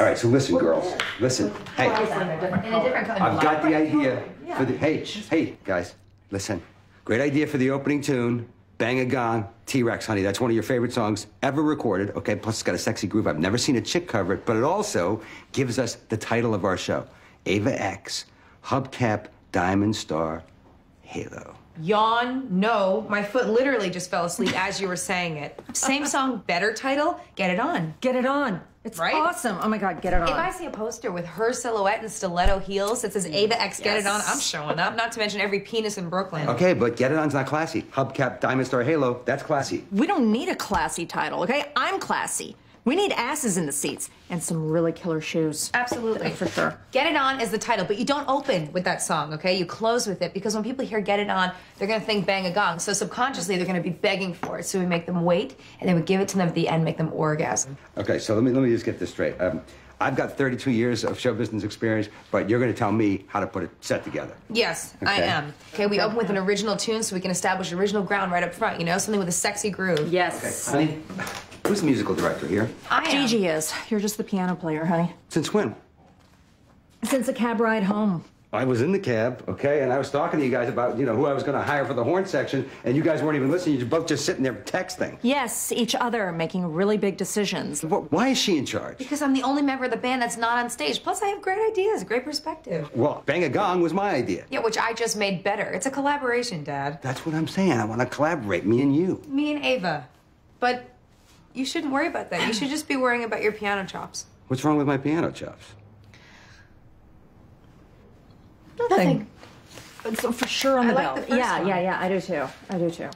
All right, so listen, girls. Listen. Hey, In a different. I've got the idea for the. Hey, sh- hey, guys, listen. Great idea for the opening tune. Bang a gong, T Rex, honey. That's one of your favorite songs ever recorded. Okay, plus it's got a sexy groove. I've never seen a chick cover it, but it also gives us the title of our show Ava X, Hubcap, Diamond Star, Halo. Yawn, no. My foot literally just fell asleep as you were saying it. Same song, better title, get it on. Get it on. It's Right? awesome. Oh my God, get it on. If I see a poster with her silhouette and stiletto heels that says mm, Ava X Get It On, I'm showing up. Not to mention every penis in Brooklyn. Okay, but Get It On's not classy. Hubcap, Diamond Star, Halo, that's classy. we don't need a classy title, okay? I'm classy. We need asses in the seats and some really killer shoes. Absolutely. For sure. Get It On is the title, but you don't open with that song, okay? You close with it because when people hear Get It On, they're gonna think Bang a Gong. So subconsciously, they're gonna be begging for it. So we make them wait, and then we give it to them at the end, make them orgasm. Okay, so let me let me just get this straight. Um, I've got 32 years of show business experience, but you're going to tell me how to put a set together. Yes, I am. Okay, we open with an original tune so we can establish original ground right up front, you know? Something with a sexy groove. Yes. Honey, who's the musical director here? I am. Gigi is. You're just the piano player, honey. Since when? Since a cab ride home. I was in the cab, okay, and I was talking to you guys about, you know, who I was going to hire for the horn section, and you guys weren't even listening. You're both just sitting there texting. Yes, each other, making really big decisions. Wh- Why is she in charge? Because I'm the only member of the band that's not on stage. Plus, I have great ideas, great perspective. Well, Bang a Gong was my idea. Yeah, which I just made better. It's a collaboration, Dad. That's what I'm saying. I want to collaborate, me and you. Me and Ava. But you shouldn't worry about that. You should just be worrying about your piano chops. What's wrong with my piano chops? Nothing. So for sure on I the like bill. the first yeah, one. yeah, yeah. I do too. I do too.